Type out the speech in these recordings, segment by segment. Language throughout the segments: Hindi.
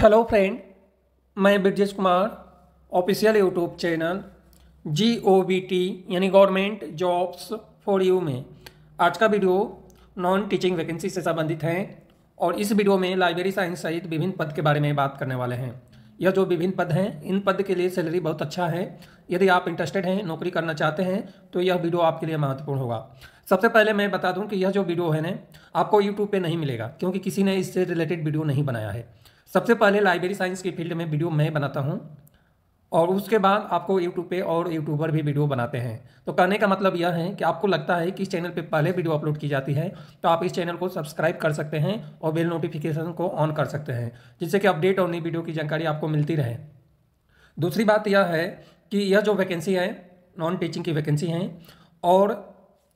हेलो फ्रेंड मैं Brajesh Kumar official YouTube channel g o b t यानी गवर्नमेंट जॉब्स फॉर यू में। आज का वीडियो नॉन टीचिंग वैकेंसी से संबंधित है और इस वीडियो में लाइब्रेरी साइंस सहित विभिन्न पद के बारे में बात करने वाले हैं। यह जो विभिन्न पद हैं, इन पद के लिए सैलरी बहुत अच्छा है। यदि आप इंटरेस्टेड हैं, नौकरी करना चाहते हैं तो यह वीडियो आपके लिए महत्वपूर्ण होगा। सबसे पहले मैं बता दूँ कि यह जो वीडियो है ना, आपको यूट्यूब पे नहीं मिलेगा, क्योंकि किसी ने इससे रिलेटेड वीडियो नहीं बनाया है। सबसे पहले लाइब्रेरी साइंस की फ़ील्ड में वीडियो मैं बनाता हूँ और उसके बाद आपको यूट्यूब पे और यूट्यूबर भी वीडियो बनाते हैं। तो कहने का मतलब यह है कि आपको लगता है कि इस चैनल पे पहले वीडियो अपलोड की जाती है तो आप इस चैनल को सब्सक्राइब कर सकते हैं और बेल नोटिफिकेशन को ऑन कर सकते हैं, जिससे कि अपडेट और नई वीडियो की जानकारी आपको मिलती रहे। दूसरी बात यह है कि यह जो वैकेंसी है नॉन टीचिंग की वैकेंसी है, और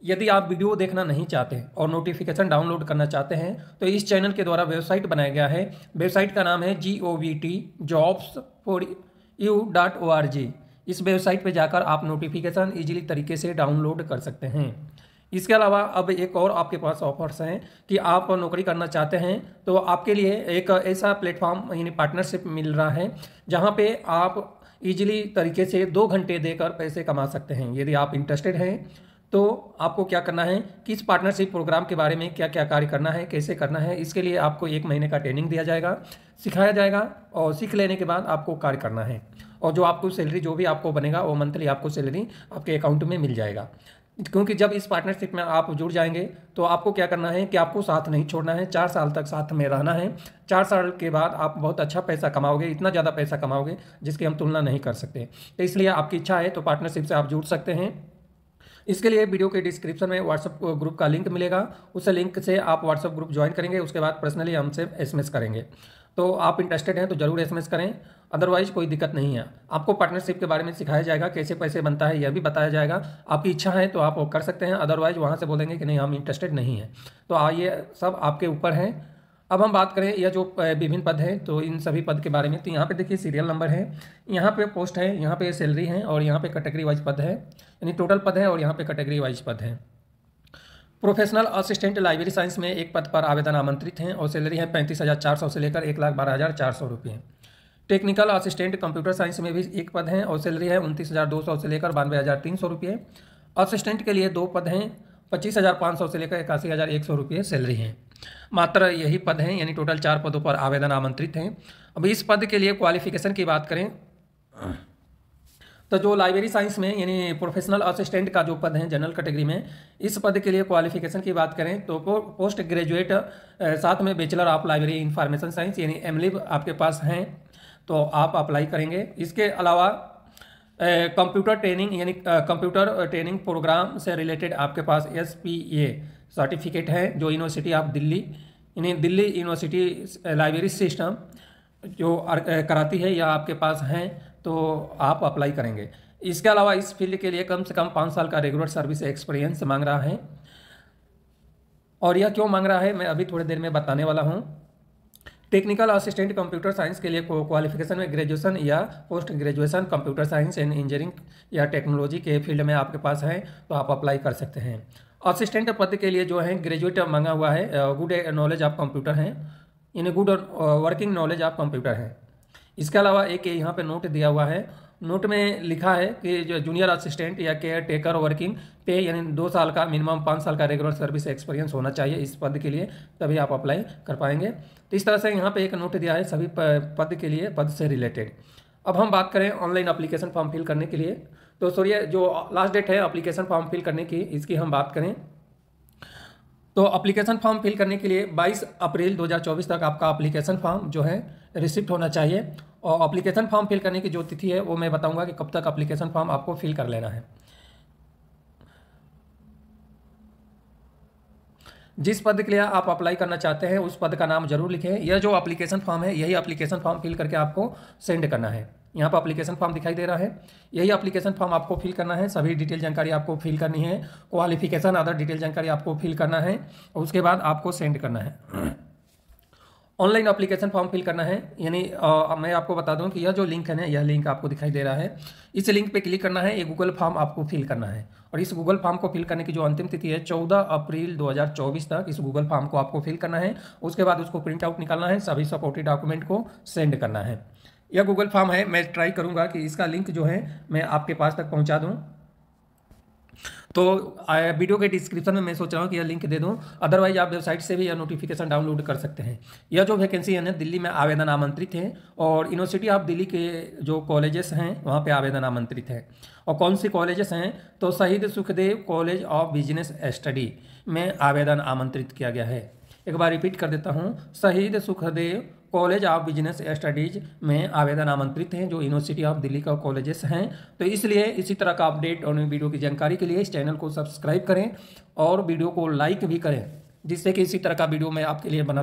यदि आप वीडियो देखना नहीं चाहते और नोटिफिकेशन डाउनलोड करना चाहते हैं तो इस चैनल के द्वारा वेबसाइट बनाया गया है। वेबसाइट का नाम है G O V T jobs for you dot O R G इस वेबसाइट पर जाकर आप नोटिफिकेशन इजीली तरीके से डाउनलोड कर सकते हैं। इसके अलावा अब एक और आपके पास ऑफर्स हैं कि आप नौकरी करना चाहते हैं तो आपके लिए एक ऐसा प्लेटफॉर्म यानी पार्टनरशिप मिल रहा है, जहाँ पे आप इजीली तरीके से दो घंटे देकर पैसे कमा सकते हैं। यदि आप इंटरेस्टेड हैं तो आपको क्या करना है किस पार्टनरशिप प्रोग्राम के बारे में क्या क्या कार्य करना है, कैसे करना है, इसके लिए आपको एक महीने का ट्रेनिंग दिया जाएगा, सिखाया जाएगा और सीख लेने के बाद आपको कार्य करना है। और जो आपको सैलरी जो भी आपको बनेगा, वो मंथली आपको सैलरी आपके अकाउंट में मिल जाएगा। क्योंकि जब इस पार्टनरशिप में आप जुड़ जाएँगे तो आपको क्या करना है कि आपको साथ नहीं छोड़ना है। चार साल तक साथ में रहना है। चार साल के बाद आप बहुत अच्छा पैसा कमाओगे, इतना ज़्यादा पैसा कमाओगे, जिसकी हम तुलना नहीं कर सकते। तो इसलिए आपकी इच्छा है तो पार्टनरशिप से आप जुड़ सकते हैं। इसके लिए वीडियो के डिस्क्रिप्शन में व्हाट्सअप ग्रुप का लिंक मिलेगा। उस लिंक से आप व्हाट्सअप ग्रुप ज्वाइन करेंगे, उसके बाद पर्सनली हमसे SMS करेंगे। तो आप इंटरेस्टेड हैं तो ज़रूर SMS करें अदरवाइज़ कोई दिक्कत नहीं है। आपको पार्टनरशिप के बारे में सिखाया जाएगा, कैसे पैसे बनता है, यह भी बताया जाएगा। आपकी इच्छा है तो आप कर सकते हैं अदरवाइज़ वहाँ से बोलेंगे कि नहीं, हम इंटरेस्टेड नहीं हैं। तो आइए, सब आपके ऊपर हैं। अब हम बात करें यह जो विभिन्न पद हैं तो इन सभी पद के बारे में। तो यहाँ पे देखिए सीरियल नंबर है। यहाँ पे पोस्ट है, यहाँ पे सैलरी है और यहाँ पे कैटेगरी वाइज पद है। यानी टोटल पद है और यहाँ पे कैटेगरी वाइज पद है। प्रोफेशनल असिस्टेंट लाइब्रेरी साइंस में एक पद पर आवेदन आमंत्रित हैं और सैलरी है पैंतीस हज़ार चार सौ से लेकर एक लाख बारह हज़ार चार सौ रुपये। टेक्निकल असिस्टेंट कंप्यूटर साइंस में भी एक पद है और सैलरी है उनतीस हज़ार दो सौ से लेकर बानवे हज़ार तीन सौ रुपये। असिस्टेंट के लिए दो पद हैं, पच्चीस हज़ार पाँच सौ से लेकर इक्यासी हज़ार एक सौ रुपये सैलरी है। मात्र यही पद हैं, यानी टोटल चार पदों पर आवेदन आमंत्रित हैं। अब इस पद के लिए क्वालिफिकेशन की बात करें तो जो लाइब्रेरी साइंस में, यानी प्रोफेशनल असिस्टेंट का जो पद है जनरल कैटेगरी में, इस पद के लिए क्वालिफिकेशन की बात करें तो पोस्ट ग्रेजुएट साथ में bachelor of library information science यानी एमलिब आपके पास हैं तो आप अप्लाई करेंगे। इसके अलावा कंप्यूटर ट्रेनिंग यानी कंप्यूटर ट्रेनिंग प्रोग्राम से रिलेटेड आपके पास एस पी ए सर्टिफिकेट है, जो यूनिवर्सिटी ऑफ़ दिल्ली यानी दिल्ली यूनिवर्सिटी लाइब्रेरी सिस्टम जो कराती है या आपके पास हैं तो आप अप्लाई करेंगे। इसके अलावा इस फ़ील्ड के लिए कम से कम पाँच साल का रेगुलर सर्विस एक्सपीरियंस मांग रहा है। और यह क्यों मांग रहा है, मैं अभी थोड़ी देर में बताने वाला हूँ। टेक्निकल असिस्टेंट कंप्यूटर साइंस के लिए क्वालिफिकेशन में ग्रेजुएशन या post graduation computer science and engineering या टेक्नोलॉजी के फ़ील्ड में आपके पास है तो आप अप्लाई कर सकते हैं। असिस्टेंट पद के लिए जो है ग्रेजुएट मांगा हुआ है। गुड नॉलेज ऑफ़ कंप्यूटर है। यानी good working knowledge of computer है। इसके अलावा एक यहाँ पे नोट दिया हुआ है। नोट में लिखा है कि जो जूनियर असिस्टेंट या केयर टेकर वर्किंग पे यानी दो साल का मिनिमम पाँच साल का रेगुलर सर्विस एक्सपीरियंस होना चाहिए इस पद के लिए। तभी आप अप्लाई कर पाएँगे। तो इस तरह से यहाँ पे एक नोट दिया है सभी पद के लिए, पद से रिलेटेड अब हम बात करें ऑनलाइन अप्लीकेशन फॉर्म फिल करने के लिए। तो सॉरी जो लास्ट डेट है अप्लीकेशन फॉर्म फिल करने की, इसकी हम बात करें। तो अप्लीकेशन फॉर्म फिल करने के लिए 22 अप्रैल 2024 तक आपका अप्लीकेशन फॉर्म जो है रिसिप्ट होना चाहिए। और अप्लीकेशन फॉर्म फिल करने की जो तिथि है, वो मैं बताऊँगा कि कब तक अप्लीकेशन फॉर्म आपको फिल कर लेना है। जिस पद के लिए आप अप्लाई करना चाहते हैं, उस पद का नाम ज़रूर लिखें। यह जो अप्लीकेशन फॉर्म है, यही अप्लीकेशन फॉर्म फिल करके आपको सेंड करना है। यहाँ पर अप्लीकेशन फॉर्म दिखाई दे रहा है। यही अप्लीकेशन फॉर्म आपको फिल करना है। सभी डिटेल जानकारी आपको फिल करनी है। क्वालिफिकेशन अदर डिटेल जानकारी आपको फिल करना है। और उसके बाद आपको सेंड करना है। ऑनलाइन अप्लीकेशन फॉर्म फिल करना है। यानी मैं आपको बता दूँ कि यह जो लिंक है ना, यह लिंक आपको दिखाई दे रहा है। इस लिंक पे क्लिक करना है। ये गूगल फॉर्म आपको फिल करना है। और इस गूगल फॉर्म को फिल करने की जो अंतिम तिथि है, चौदह अप्रैल 2024 तक इस गूगल फॉर्म को आपको फिल करना है। उसके बाद उसको प्रिंट आउट निकालना है। सभी सपोर्टेड डॉक्यूमेंट को सेंड करना है। यह गूगल फॉर्म है, मैं ट्राई करूँगा कि इसका लिंक जो है, मैं आपके पास तक पहुँचा दूँ। तो वीडियो के डिस्क्रिप्शन में मैं सोच रहा हूँ कि यह लिंक दे दूँ। अदरवाइज़ आप वेबसाइट से भी यह नोटिफिकेशन डाउनलोड कर सकते हैं। यह जो वैकेंसी है ना दिल्ली में आवेदन आमंत्रित है और यूनिवर्सिटी ऑफ़ दिल्ली के जो कॉलेजेस हैं, वहाँ पे आवेदन आमंत्रित है। और कौन सी कॉलेजेस हैं? तो Shaheed Sukhdev college of business study में आवेदन आमंत्रित किया गया है। एक बार रिपीट कर देता हूँ। Shaheed Sukhdev college of business studies में आवेदन आमंत्रित हैं, जो यूनिवर्सिटी ऑफ़ दिल्ली का कॉलेजेस हैं। तो इसलिए इसी तरह का अपडेट और वीडियो की जानकारी के लिए इस चैनल को सब्सक्राइब करें और वीडियो को लाइक भी करें, जिससे कि इसी तरह का वीडियो मैं आपके लिए बनाता